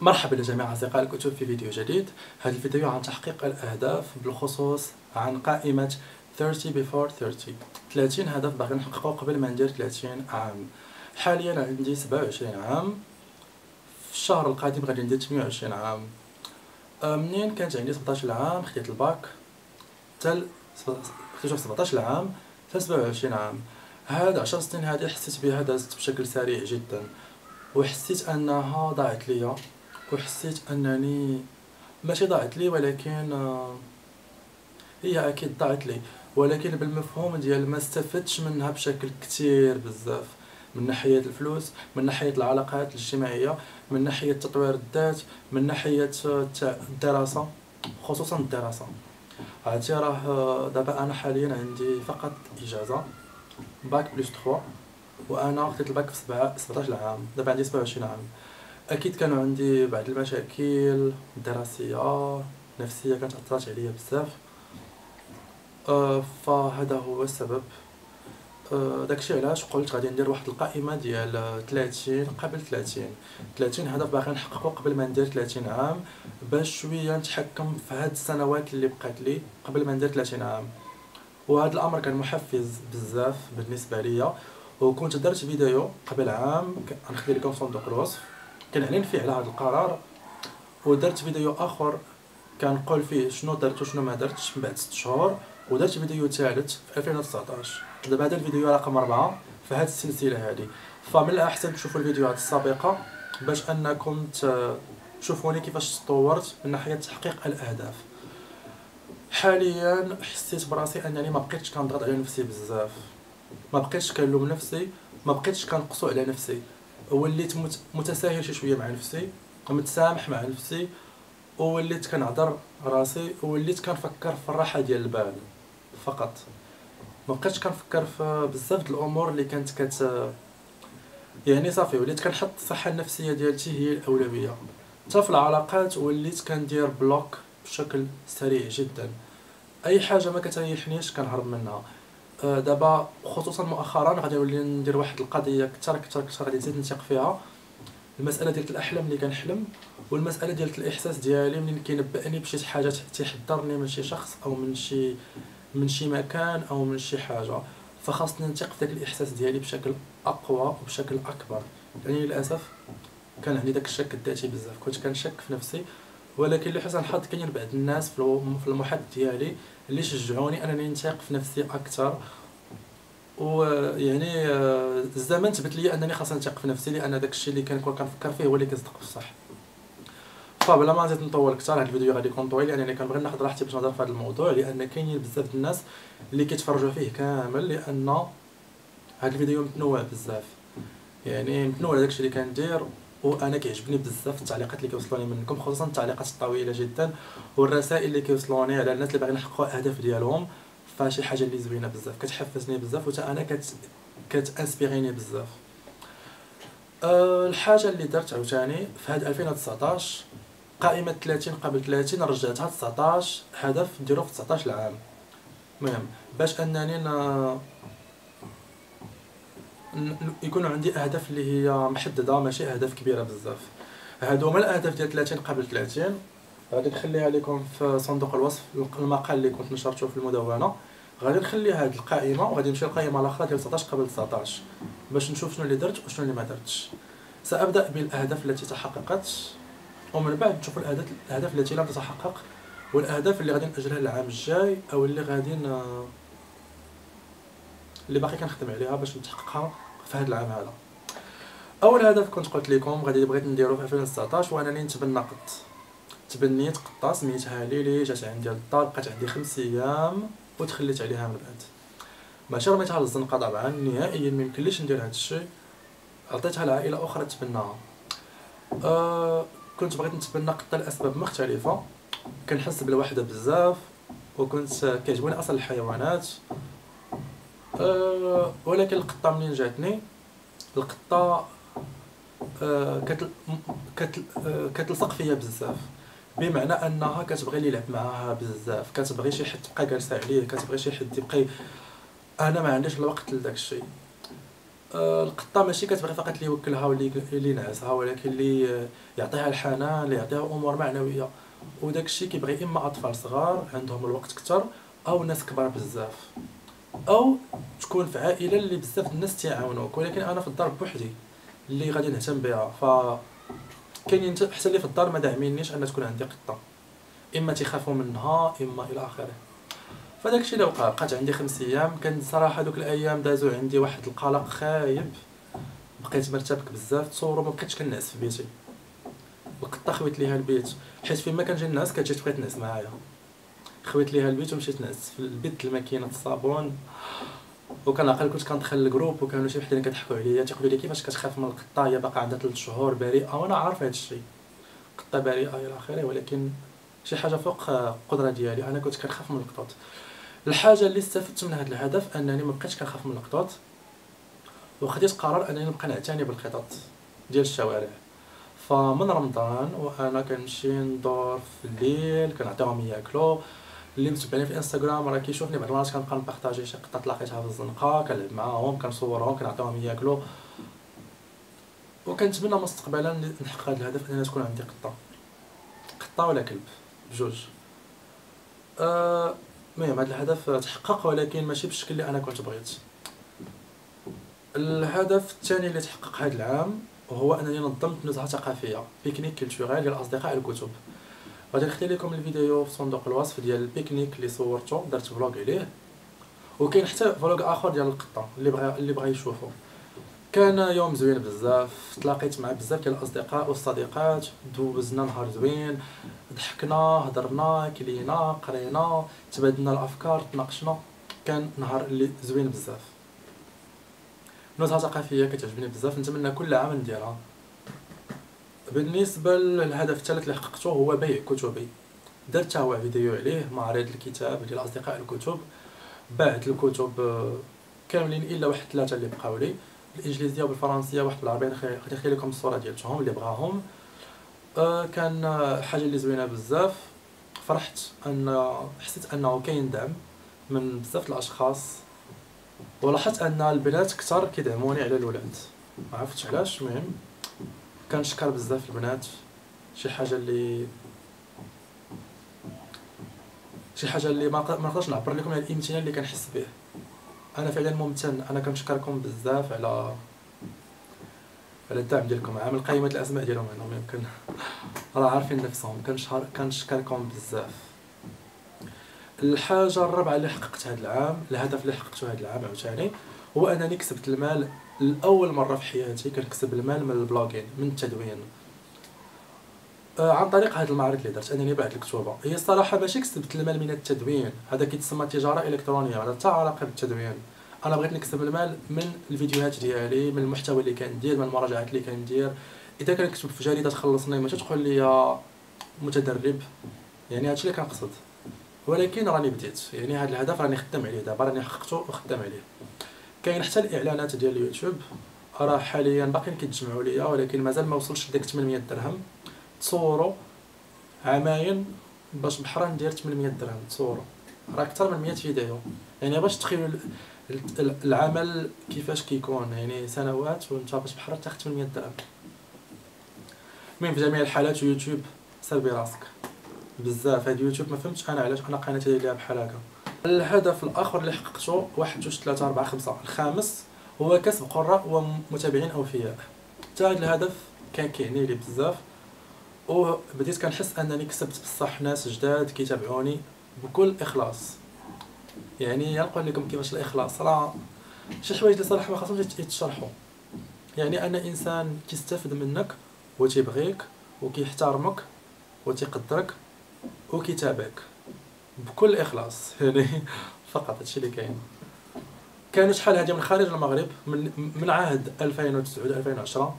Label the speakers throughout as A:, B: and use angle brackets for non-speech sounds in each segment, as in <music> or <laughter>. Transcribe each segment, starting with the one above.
A: مرحبا لجميع أصدقاء الكتب في فيديو جديد. هذا الفيديو عن تحقيق الأهداف بالخصوص عن قائمة 30 before 30 30 هدف باغي نحققه قبل ما ندير 30 عام. حاليا عندي 27 عام. في الشهر القادم غادي ندير 28 عام. أه، منين كانت عندي 17 عام خديت الباك. حتى خديته في 17 عام حتى 27 عام. هاد 10 سنين هادي حسيت بها دازت بشكل سريع جدا. وحسيت أنها ضاعت ليا. وحسيت أنني ماشي ضاعت لي ولكن آه، هي أكيد ضاعت لي. ولكن بالمفهوم ديال ما استفدتش منها بشكل كتير بزاف. من ناحية الفلوس من ناحية العلاقات الاجتماعية من ناحية تطوير الذات من ناحية الدراسة خصوصا الدراسة. عرفتي راه آه، دابا أنا حاليا عندي فقط إجازة bac plus 3 وأنا خديت الباك في 17 عام. دابا عندي 27 عام. أكيد كانوا عندي بعض المشاكل دراسية نفسية كانت أثرت عليا بزاف. أه فهذا هو السبب. أه داكشي علاش قلت غادي ندير واحد القائمة ديال 30 قبل 30 30 هدف باغي نحققه قبل ما ندير 30 عام باش شوية نتحكم في هاد السنوات اللي بقات لي قبل ما ندير 30 عام. وهذا الأمر كان محفز بزاف بالنسبة ليا. وكنت درت فيديو قبل عام غنخلي لكم صندوق الوصف. كنعلن فيه على هذا القرار ودرت فيديو آخر كنقول فيه شنو درت وشنو ما درتش من بعد 6 شهور ودرت فيديو ثالث في 2019 دابا هذا الفيديو رقم 4 في هذه السلسلة هذه فمن الأحسن تشوفوا الفيديوهات السابقة باش أنكم تشوفوني كيفاش تطورت من ناحية تحقيق الأهداف. حاليا حسيت براسي أنني ما بقيتش كنضغط على نفسي بزاف. ما بقيتش كنلوم نفسي ما بقيتش كنقصو على نفسي. وليت متساهل شي شوية مع نفسي ومتسامح مع نفسي ووليت كنعذر راسي ووليت كنفكر في الراحة ديال البال فقط. ما بقيتش كنفكر في بزاف د الأمور اللي كانت كت يعني صافي وليت كنحط الصحة النفسية ديالتي هي الأولوية. حتى في العلاقات وليت كندير بلوك بشكل سريع جدا. أي حاجة ما كتريحنيش كنهرب منها. دابا خصوصا مؤخرا غادي نولي ندير واحد القضية كثر كثر كثر غادي نزيد نثق فيها. المسألة ديال الأحلام اللي كنحلم والمسألة ديال الإحساس ديالي منين كينبئني بشي حاجة تيحضرني من شي شخص أو من شي من شي مكان أو من شي حاجة. فخاصني نثق في داك الإحساس ديالي بشكل أقوى وبشكل أكبر. يعني للأسف كان عندي داك الشك الذاتي بزاف. كنت كنشك في نفسي ولكن لحسن الحظ كاين بعض الناس في المحيط ديالي اللي شجعوني أنني نثق في نفسي أكثر. ويعني آه، الزمن تبت لي أنني خاصني نثق في نفسي لأن داك الشيء اللي كنكون كنفكر فيه هو اللي كيصدق الصح فبلا ما نزيد نطول أكثر هذا الفيديو غادي يكون طويل لانني يعني كنبغي ناخذ راحتي باش نهضر في هذا الموضوع لأن كاينين بزاف الناس اللي كيتفرجوا فيه كامل لأن هذا الفيديو متنوع بزاف. يعني متنوع داكشي اللي كندير وأنا كيعجبني بزاف التعليقات اللي كيوصلوني منكم خصوصا التعليقات الطويلة جدا والرسائل اللي كيوصلوني على الناس اللي باغيين يحققوا الاهداف ديالهم. فشي حاجة اللي زوينة بزاف كتحفزني بزاف وتا أنا كت كتانسبيريني بزاف. أه الحاجة اللي درت عاوتاني في هاد 2019 قائمة 30 قبل 30 رجعتها 19 هدف نديرو في 19 عام المهم باش أنني يكون عندي أهداف اللي هي محددة ماشي أهداف كبيرة بزاف. هادو هما الأهداف ديال 30 قبل 30 غادي نخليها لكم في صندوق الوصف المقال اللي كنت نشرته في المدونة. غادي نخلي هاد القائمة وغادي نمشي للقائمة الأخرى ديال 19 قبل 19 باش نشوف شنو اللي درت وشنو اللي ما درتش. سأبدأ بالأهداف التي تحققت ومن بعد نشوف الأهداف الأهداف التي لم تتحقق والأهداف اللي غادي نأجلها للعام الجاي أو اللي غادي اللي باقي كنخدم عليها باش نتحققها. في هذا العام هذا. أول هدف كنت قلت لكم غادي بغيت نديرو في 2019 وانني نتبنى قط. تبنيت قطة سميتها ليلي جات عندي للدار بقات عندي خمس أيام وتخليت عليها من بعد. ماشي رميتها للزنقة طبعا نهائيا ما يمكنليش ندير هذا الشيء. عطيتها لعائلة أخرى تبناها. أه كنت بغيت نتبنى قطة لأسباب مختلفة. كنحس بالوحدة بزاف وكنت كيعجبوني أصلا الحيوانات. أه ولكن القطة منين جاتني؟ القطة كتل كتل أه كتلصق فيا بزاف. بمعنى أنها كتبغي اللي يلعب معاها بزاف. كتبغي شي حد تبقى جالسة عليه كتبغي شي حد يبقى أنا ما عنديش الوقت لداك الشيء آه، القطة ماشي كتبغي فقط اللي يوكلها واللي اللي ينعسها ولكن اللي يعطيها الحنان اللي يعطيها أمور معنوية. وداك الشيء كيبغي إما أطفال صغار عندهم الوقت أكثر أو ناس كبار بزاف. أو تكون في عائلة اللي بزاف الناس تيعاونوك ولكن أنا في الدار بوحدي اللي غادي نهتم بها. ف كاينين حتى اللي في الدار ما داعمينيش أن تكون عندي قطة. إما تيخافوا منها إما إلى آخره. فداك الشيء اللي وقع. بقات عندي خمس أيام. كان صراحة دوك الأيام دازو عندي واحد القلق خايب. بقيت مرتبك بزاف تصوروا ما بقيتش كنعس في بيتي. القطة خويت ليها البيت. حيت فيما كنجي الناس كتجي تبغي تنعس معايا. خويت ليها البيت ومشيت نعس في البيت الماكينة الصابون. وكنعقل كنت كندخل الجروب وكانوا شي وحدين كيضحكوا عليا. تيقولوا لي كيفاش كتخاف من القطة؟ هي باقا عندها 3 شهور بريئة وأنا عارف هذا الشيء قطة بريئة إلى آخره ولكن شي حاجة فوق القدرة ديالي. أنا كنت كنخاف من القطط. الحاجة اللي استفدت من هذا الهدف أنني ما بقيتش كنخاف من القطط. وخديت قرار أنني نبقى نعتني بالقطط ديال الشوارع. فمن رمضان وأنا كنمشي ندور في الليل كنعطيهم ياكلوا. اللي متبعني في إنستغرام راه كيشوفني بعض المرات كنبقى نبارطاجي شي قطة لقيتها في الزنقة كنلعب معاهم كنصورهم كنعطيهم ياكلوا وكنتمنى مستقبلا نحقق هذا الهدف أننا تكون عندي قطة. قطة ولا كلب؟ بجوج. أه المهم هذا الهدف تحقق ولكن ماشي بالشكل اللي أنا كنت بغيت. الهدف الثاني اللي تحقق هذا العام وهو أنني نظمت نزهة ثقافية pique-nique culturel ديال اصدقاء الكتب. غادي نخلي لكم الفيديو في صندوق الوصف ديال ال pique-nique اللي صورته درت vlog عليه. وكاين حتى vlog آخر ديال القطة اللي بغى اللي بغى يشوفه كان يوم زوين بزاف تلاقيت مع بزاف ديال الأصدقاء والصديقات دوزنا نهار زوين ضحكنا هضرنا كلينا قرينا تبادلنا الأفكار تناقشنا. كان نهار اللي زوين بزاف. نزهه ثقافية كتعجبني بزاف نتمنى كل عام نديرها. بالنسبة للهدف الثالث اللي حققته هو بيع كتبي درت هو فيديو عليه معرض الكتاب ديال أصدقاء الكتب. بعت الكتب كاملين إلا واحد ثلاثة اللي بقاو لي. بالانجليزيه وبالفرنسيه واحد بالعربيه غادي نخلي لكم الصورة ديالتهم اللي بغاهم. أه كان حاجة اللي زوينة بزاف. فرحت أن حسيت أنه كاين دعم من بزاف الأشخاص. ولاحظت أن البنات كثر كيدعموني على الولاد. ما عرفتش علاش المهم. كنشكر بزاف البنات. شي حاجة اللي شي حاجة اللي ما نقدرش نعبر لكم على الامتنان اللي كنحس به. أنا فعلا ممتن. أنا كنشكركم بزاف على على الدعم ديالكم. عامل قائمة الأسماء ديالهم هنا يمكن راه عارفين نفسهم. كنشهر كنشكركم بزاف. الحاجة الرابعة اللي حققتها هذا العام الهدف اللي حققته هذا العام عاوتاني هو أنني كسبت المال لاول مرة في حياتي كنكسب المال من البلوغين من التدوين. آه عن طريق هذا المعرض اللي درت أنني بعت الكتوبه هي الصراحة ماشي كسبت المال من التدوين. هذا كيتسمى تجارة إلكترونية هذا حتى علاقة بالتدوين. أنا بغيت نكسب المال من الفيديوهات ديالي من المحتوى اللي كندير من المراجعات اللي كندير. إذا كنكتب في جريدة تخلصني ماشي تقول لي متدرب يعني هادشي اللي كنقصد. ولكن راني بديت يعني هذا الهدف راني خدام عليه دابا راني حققته وخدام عليه. كاين حتى الإعلانات ديال اليوتيوب. راه حاليا باقيين كيتجمعوا ليا ولكن مازال ما وصلش لديك 800 درهم. تصوروا عامين باش بحرا ندير 800 درهم. تصوروا. راه أكثر من 100 فيديو. يعني باش تخيلوا العمل كيفاش كيكون. يعني سنوات وانت باش بحرا تاخذ 800 درهم. المهم في جميع الحالات يوتيوب سير براسك. بزاف. هاد يوتيوب ما فهمتش أنا علاش أنا قناتي ديالي بحال هكا. الهدف الآخر اللي حققته واحد جوج ثلاثة أربعة خمسة الخامس هو كسب قراء ومتابعين أوفياء. حتى هذا الهدف كان كيعني لي بزاف. وبديت كنحس أنني كسبت بصح ناس جداد كيتابعوني بكل إخلاص. يعني نقول لكم كيفاش الإخلاص. راه شي حوايج اللي صراحة ما خاصهمش يتشرحوا. يعني أن إنسان كيستافد منك وتيبغيك وكيحترمك وتيقدرك وكيتابعك. بكل إخلاص. <laughs> يعني فقط هادشي اللي كاين. كانوا شحال هادي من خارج المغرب؟ من من عهد 2009 2010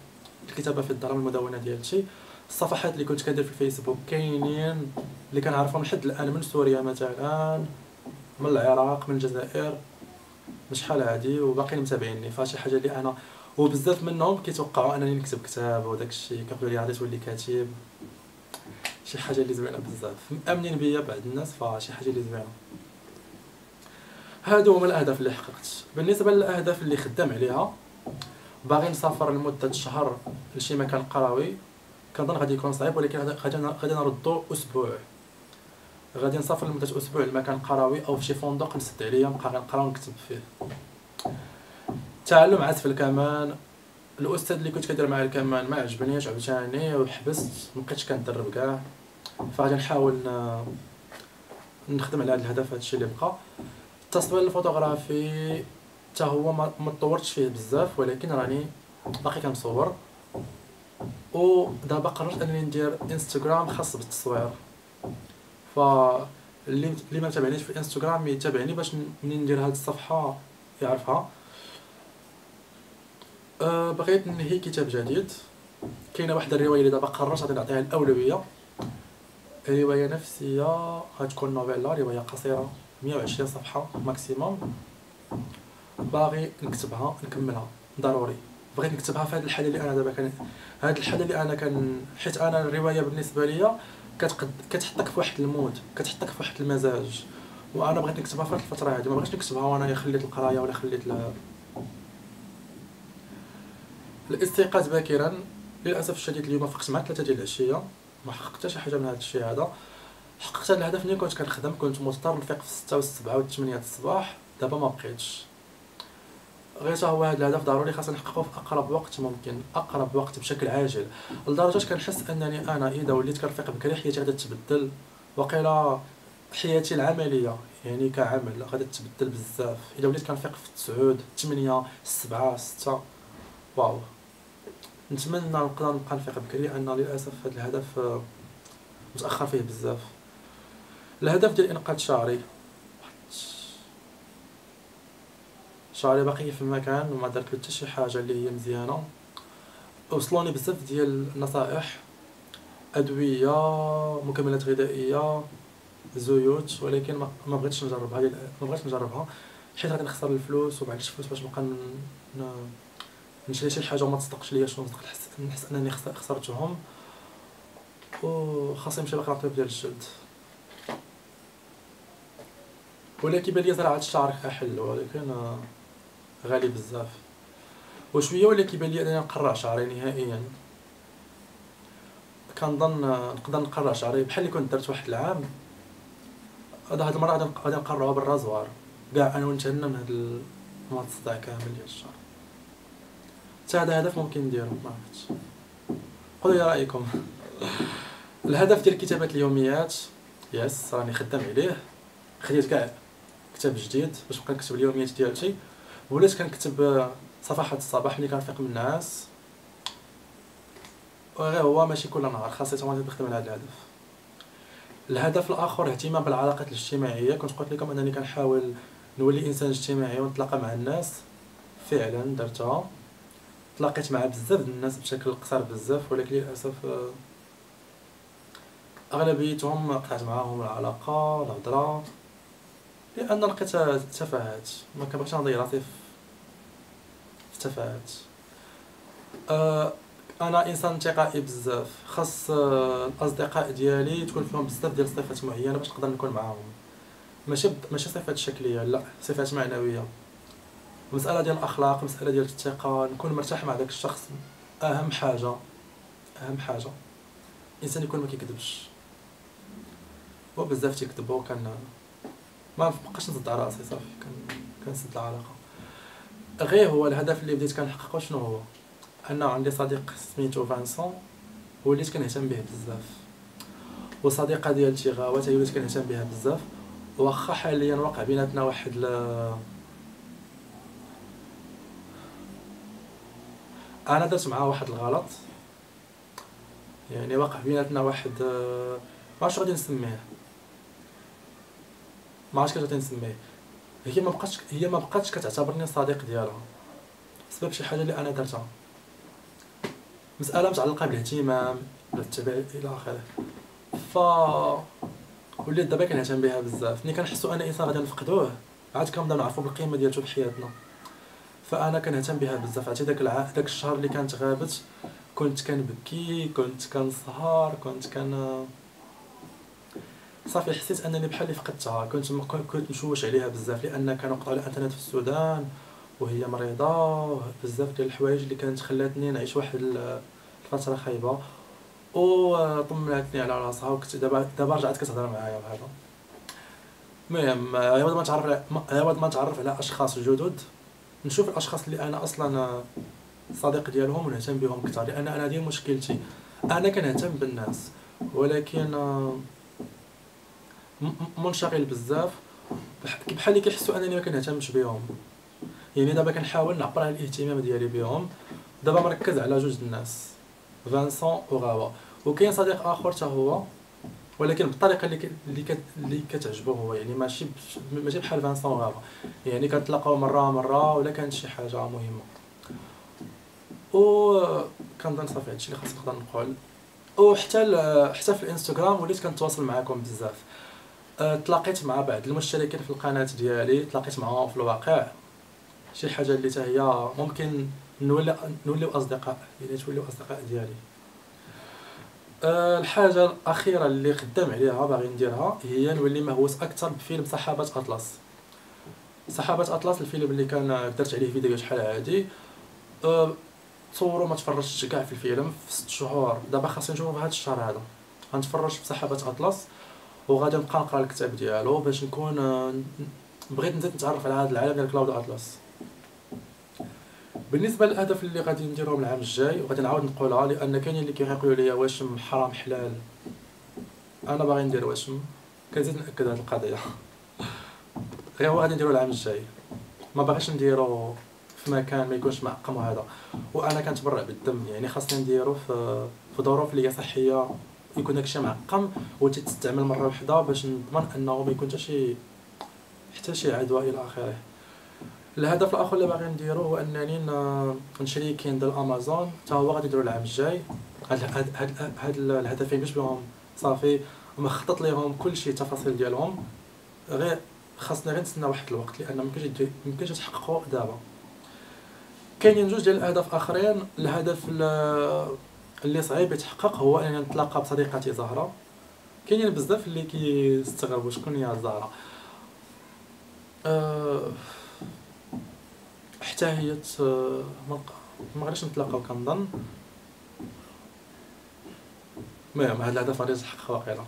A: الكتابة في الدار المدونة ديالتي الصفحات اللي كنت كندير في الفيسبوك كاينين اللي كنعرفهم لحد الآن من سوريا مثلا من العراق من الجزائر. بشحال هادي؟ وباقيين متابعيني. فشي حاجة اللي أنا وبزاف منهم كيتوقعوا أنني نكتب كتاب وداك الشيء كيقولوا لي غادي تولي كاتب. شي حاجة اللي زوينة بزاف. مأمنين بيا بعض الناس فشي حاجة اللي زوينة. هادو هما الأهداف اللي حققت. بالنسبة للأهداف اللي خدام عليها باغي نسافر لمدة شهر لشي مكان قروي كنظن غادي يكون صعيب ولكن غادي نردو أسبوع. غادي نسافر لمدة أسبوع لمكان قروي أو فشي فندق نسد عليا نبقى غنقرا ونكتب فيه. تعلم عزف الكمان. الأستاذ اللي كنت كندير معاه الكمان ما عجبنيش عاوتاني وحبست مبقيتش كندرب كاع. فغادي نحاول نخدم على هذا الهدف هادشي اللي بقى. التصوير الفوتوغرافي حتى هو ما طورتش فيه بزاف ولكن راني باقي كنصور. ودابا قررت أنني ندير انستغرام خاص بالتصوير. ف اللي ما تابعنيش في الانستغرام يتابعني باش ندير هاد الصفحة يعرفها. أه بغيت ننهي كتاب جديد. كاينة واحد الرواية اللي دابا قررت غادي نعطيها الأولوية. رواية نفسية غتكون novella رواية قصيرة 120 صفحة maximum باغي نكتبها نكملها. ضروري. بغيت نكتبها في هذه الحالة اللي أنا دابا كان هذه الحالة اللي أنا كان حيت أنا الرواية بالنسبة ليا كتقد كتحطك في واحد ال mood كتحطك في واحد المزاج. وأنا بغيت نكتبها في الفترة هذه ما بغيتش نكتبها وأنا خليت القراية ولا خليت. الاستيقاظ باكرا. للأسف الشديد اليوم فقت مع 3 ديال العشية. ما حققتش حاجة من هذا الشيء هذا. حققت الهدف ملي كنت كنخدم؟ كنت مضطر نفيق في 6 و 7 و 8 الصباح. دابا ما بقيتش. غير هو هذا الهدف ضروري خاصنا نحققه في أقرب وقت ممكن. أقرب وقت بشكل عاجل. لدرجة كنحس أنني أنا إذا وليت كنفيق بكري حياتي غادي تبدل. وقيلا حياتي العملية يعني كعمل غادي تبدل بزاف. إذا وليت كنفيق في 9 8 7 6 واو. نتمنى نقدر نبقى نفيق بكري لأن للأسف هذا الهدف متأخر فيه بزاف. الهدف ديال إنقاذ شعري. شعري باقي في المكان وما درت حتى شي حاجة اللي هي مزيانة. وصلوني بزاف ديال النصائح. أدوية مكملات غذائية زيوت ولكن ما بغيتش نجربها. ما بغيتش نجربها حيت غادي نخسر الفلوس وما عنديش فلوس باش نبقى نشري شي حاجة وما تصدقش ليا شنو نحس نحس أنني خسرتهم. وخاصني نمشي باقي لطبيب ديال الجلد. ولكن كيبان لي زراعه الشعر حل ولكن غالي بزاف. وشوية ولا كيبان لي أنني نقرع شعري نهائيا. كنظن نقدر نقرع شعري بحال اللي كنت درت واحد العام. هذا هاد المرة غادي نقرعها بالرازوار. كاع أنا ونتهنى من هاد الماط الصداع كامل ديال الشعر. حتى هذا هدف ممكن نديرو ما عرفتش. قولوا لي رأيكم. الهدف ديال كتابه اليوميات يس راني خدام عليه. خديت كاع كتاب جديد باش نبقى نكتب اليوميات ديالتي. وليت كنكتب صفحات الصباح ملي كنفيق من النعاس وغير هو ماشي كل نهار خاصة وأنا نخدم على هذا الهدف. الهدف الآخر اهتمام بالعلاقات الاجتماعية. كنت قلت لكم أنني كنحاول نولي إنسان اجتماعي ونتلاقى مع الناس. فعلا درتها. تلاقيت مع بزاف ديال الناس بشكل قصير بزاف ولكن للأسف أغلبيتهم قطعت معاهم العلاقه الهضره لأن لقيت تفاهات ما كنبغيش نضيع راسي في تفاهات أه أنا إنسان انتقائي بزاف خاص الاصدقاء ديالي تكون فيهم بزاف ديال الصفات معينة باش نقدر نكون معاهم. ماشي ماشي صفات شكلية لا صفات معنوية. مسألة ديال الأخلاق مسألة ديال الثقة نكون مرتاح مع داك الشخص أهم حاجة أهم حاجة. الإنسان يكون ما كيكذبش. وبزاف تيكذبوا كان ما بقاش نصد على رأسي صافي كان كنسد العلاقة. غير هو الهدف اللي بديت كنحققه شنو هو؟ أنا عندي صديق سميتو فانسون وليت كنهتم به بزاف. وصديقة ديالتي غاوه هي وليت كنهتم بها بزاف. واخا حاليا واقع بيناتنا واحد ل... أنا درت معاه واحد الغلط. يعني واقع بيناتنا واحد ما عرفتش غادي نسميه. ما عرفتش كيفاش نسميه. هي ما بقاتش هي ما بقاتش كتعتبرني صديق ديالها. بسبب شي حاجة اللي أنا درتها. مسألة متعلقة بالاهتمام بالتبع إلى آخره. ف وليت دابا كنهتم بها بزاف. ملي كنحسو أنا إنسان غادي نفقدوه عاد كنبدا نعرفو بالقيمة ديالته بحياتنا فأنا كنهتم بها بزاف. عرفتي داك. داك الشهر اللي كانت غابت كنت كنبكي كنت كنسهر كنت كن صافي حسيت أنني بحال اللي فقدتها. كنت كنت مشوش عليها بزاف. لأن كانوا قطعوا الإنترنت في السودان وهي مريضة بزاف ديال الحوايج اللي كانت خلاتني نعيش واحد الفترة خايبة. وطمنتني على راسها وكنت دابا دابا رجعت كتهضر معايا بهذا. المهم عوض ما نتعرف على ما نتعرف على أشخاص جدد نشوف الأشخاص اللي أنا أصلا صديق ديالهم ونهتم بهم أكثر لأن أنا هذه مشكلتي أنا كنهتم بالناس ولكن منشغل بزاف بحال اللي كيحسوا أنني ما كنهتمش بهم. يعني دابا كنحاول نعبر على الاهتمام ديالي بهم. دابا مركز على جوج الناس فانسون وغاوا وكاين صديق آخر حتى هو ولكن بالطريقة اللي كت... اللي كتعجبو هو يعني ماشي ماشي بحال فانسون وغاوا يعني كنتلاقاو مرة مرة ولا كانت شي حاجة مهمة. و كنظن صافي هادشي اللي خاص نقدر نقول. وحتى. حتى في الانستغرام وليت كنتواصل معكم بزاف. أه، تلاقيت مع بعض المشتركين في القناة ديالي تلاقيت معاهم في الواقع. شي حاجة اللي حتى هي ممكن نولي نوليو أصدقاء يعني توليو أصدقاء ديالي. أه الحاجة الأخيرة اللي خدام عليها باغي نديرها هي نولي مهووس أكثر بفيلم سحابه أطلس. سحابه أطلس الفيلم اللي كان درت عليه فيديو شحال هادي أه تصوروا ما تفرجتش كاع في الفيلم في ست شهور. دابا خاصني نشوفو في هذا الشهر هذا. غنتفرج في سحابه أطلس وغادي نبقى نقرا الكتاب ديالو باش نكون أه، بغيت نزيد نتعرف على هذا العالم ديال كلاود أطلس. بالنسبة للأهداف اللي غادي نديرهم العام الجاي وغادي نعاود نقولها لأن كاينين اللي كيقولوا لي واش حرام حلال. أنا باغي ندير واش؟ كنزيد نأكد هذه القضية. <laughs> غير هو غادي نديرو العام الجاي. ما باغيش نديرو في مكان ما يكونش معقم وهذا. وأنا كنتبرع بالدم يعني خاصني نديرو في في ظروف اللي هي صحية يكون داكشي معقم وتستعمل مرة واحدة باش نضمن انه ما يكون حتى شي حتى شي عدوى إلى آخره. الهدف الآخر اللي باغي نديرو هو أنني نشري Kindle Amazon حتى هو غادي نديرو العام الجاي. هاد هاد هاد الهدفين باش بهم صافي مخطط ليهم كلشي التفاصيل ديالهم. غير خاصنا غير نتسنى واحد الوقت لأن ميمكنش ميمكنش يتحققوا دابا. كاينين جوج ديال الأهداف آخرين. الهدف اللي صعيب يتحقق هو أنني نتلاقى بصديقتي زهرة. كاينين بزاف اللي كيستغربوا شكون هي زهرة. أه حتى هي ما غاديش نتلاقاو كنظن. المهم هاد الهدف غادي يتحقق واقيلا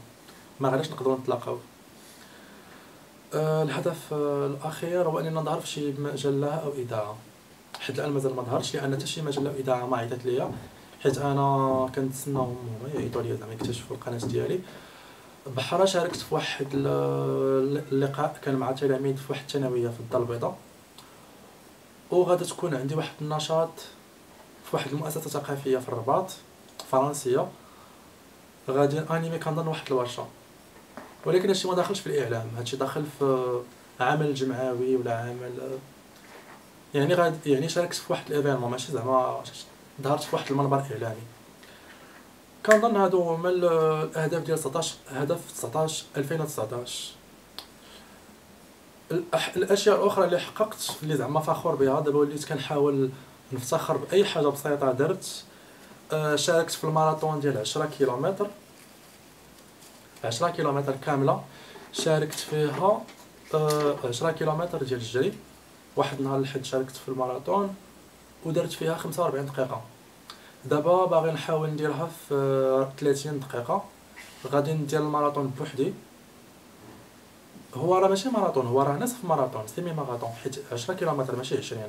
A: ما غاديش نقدروا نتلاقاو. أه الهدف أه الأخير هو اني نظهر في شي مجلة أو اذاعه حيت الآن مازال ما ظهرتش لأن حتى شي مجلة أو اذاعه ما عيطت ليا. حيت أنا كنتسناهم هما يعيطوا ليا زعما يكتشفوا القناة ديالي. بحرا شاركت في واحد اللقاء كان مع تلاميذ في واحد الثانوية في الدار البيضاء. وغادي تكون عندي واحد النشاط في واحد المؤسسة ثقافيه في الرباط فرنسية. غادي أنيمي كنظن واحد الورشة. ولكن هادشي ما داخلش في الإعلام هادشي داخل في عمل جمعوي ولا عمل يعني غادي يعني شاركت في واحد ال événement ماشي زعما ظهرت في واحد المنبر إعلامي. كنظن هادو هما الأهداف ديال 19 هدف 19 2019 الأشياء الأخرى اللي حققت اللي زعما فخور بها دابا وليت كنحاول نفتخر بأي حاجة بسيطة درت آه، شاركت في الماراثون ديال 10 كيلومتر. 10 كيلومتر كاملة شاركت فيها 10 آه، كيلومتر ديال الجري. واحد نهار الحد شاركت في الماراثون ودرت فيها 45 دقيقة. دابا باغي نحاول نديرها في 30 دقيقة. غادي ندير الماراثون بوحدي. هو راه ماشي ماراطون هو راه نصف ماراطون سيمي ماراطون حيت 10 كيلومتر ماشي 20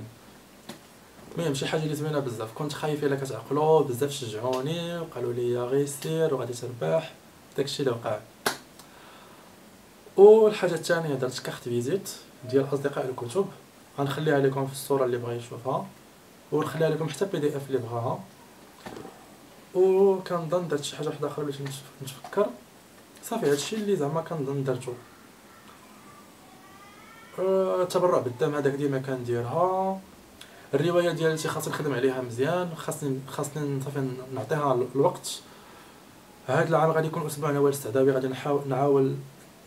A: المهم شي حاجة اللي زوينه بزاف كنت خايف إلا كتعقلوا بزاف شجعوني وقالوا لي غير سير وغادي تربح داكشي اللي وقع. والحاجة الثانية درت carte visite ديال أصدقاء الكتب. غنخليها لكم في الصورة اللي بغى يشوفها ونخليها لكم حتى PDF اللي بغاها. وكنظن درت شي حاجة واحدة أخرى باش نتفكر. صافي هادشي اللي زعما كنظن درتو. التبرع بالدم هذاك ديما كنديرها الرواية ديالتي خاصني نخدم عليها مزيان. خاصني خاصني صافي نعطيها الوقت. هاد العام غادي يكون أسبوع نوال استعدادي غادي نحاول نحاول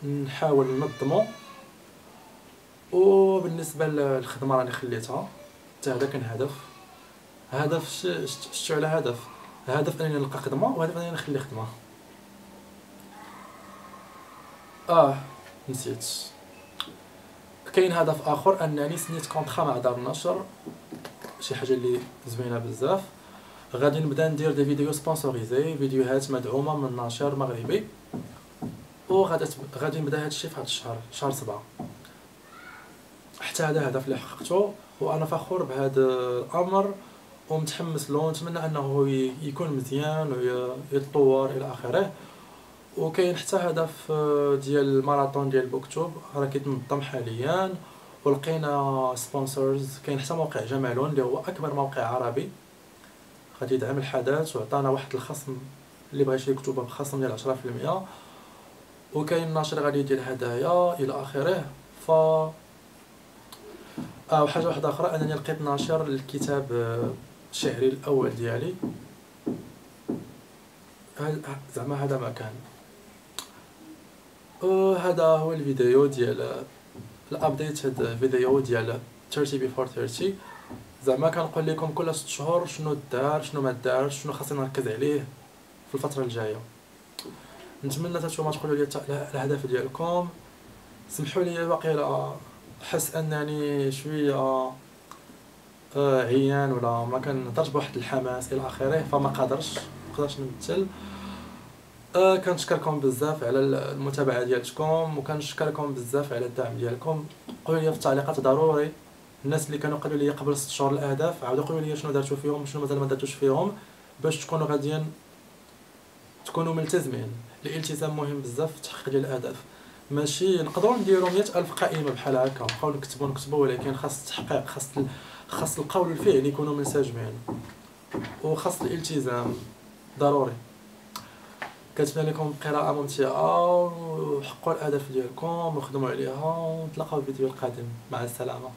A: نحاول ننظمو وبالنسبة للخدمة راني خليتها. حتى هذا كان هدف. هدف شتو على هدف؟ هدف أنني نلقى خدمة وهدف أنني نخلي خدمة. آه نسيت. كاين هدف آخر انني سنيت كونطرا مع دار النشر شي حاجة اللي زوينة بزاف. غادي نبدا ندير des vidéos sponsorisées فيديوهات مدعومة من ناشر مغربي. وغادي غادي نبدا هذا الشيء في هذا الشهر شهر سبعة. حتى هذا هدف اللي حققته وأنا فخور بهذا الأمر ومتحمس له ونتمنى أنه يكون مزيان ويتطور إلى آخره. وكاين حتى هدف آه، ديال الماراثون ديال BookTube. راه كيتنظم حاليا. ولقينا سبونسرز كاين حتى موقع جمالون اللي هو أكبر موقع عربي. غادي يدعم الحدث وعطانا واحد الخصم اللي بغى يشري كتبه بخصم ديال 10% وكاين ناشر غادي يدير هدايا إلى آخره. ف آه وحاجة واحدة أخرى أنني لقيت ناشر الكتاب آه، الشهري الأول ديالي. زعما هذا ما كان. هذا هو الفيديو ديال ال update هاد الفيديو ديال 30 before 30 زعما كنقول لكم كل ست شهور شنو دار شنو ما دار شنو خاصني نركز عليه في الفترة الجاية. نتمنى نتوما تقولوا لي الاهداف ديالكم. سمحوا لي باقي حس أنني شوية آه عيان ولا ما كنهضرش بواحد الحماس إلى آخره فما قادرش ما قدرتش نمثل كنشكركم بزاف على المتابعة ديالكم وكنشكركم بزاف على الدعم ديالكم. قولوا لي في التعليقات ضروري الناس اللي كانوا قالوا لي قبل 6 شهور الأهداف عاودوا قولوا لي شنو درتوا فيهم شنو مازال ما درتوش فيهم باش تكونوا غاديين تكونوا ملتزمين. الالتزام مهم بزاف في تحقيق ديال الأهداف. ماشي نقدروا نديروا مئة ألف قائمة بحال هكا نبقاو نكتبوا نكتبوا ولكن خاص التحقيق خاص خاص القول والفعل يكونوا منسجمين وخاص الالتزام ضروري. كنتمنى لكم قراءة ممتعة وحققوا الأهداف ديالكم وخدموا عليها ونتلاقاو في الفيديو القادم. مع السلامة.